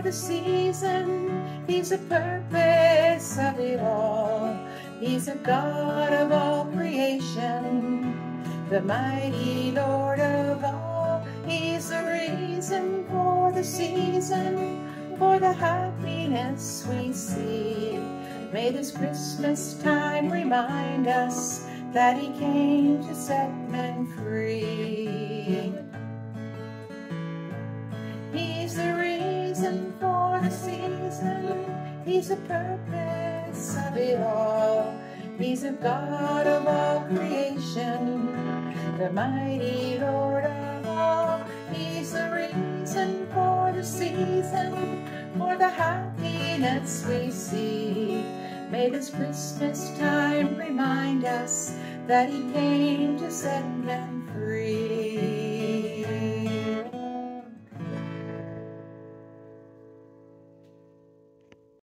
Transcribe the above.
for the season. He's the purpose of it all. He's the God of all creation, the mighty Lord of all. He's the reason for the season, for the happiness we see. May this Christmas time remind us that he came to set men free. He's the reason for the season. He's the purpose of it all. He's a God of all creation, the mighty Lord of all. He's the reason for the season, for the happiness we see. May this Christmas time remind us that he came to set men free.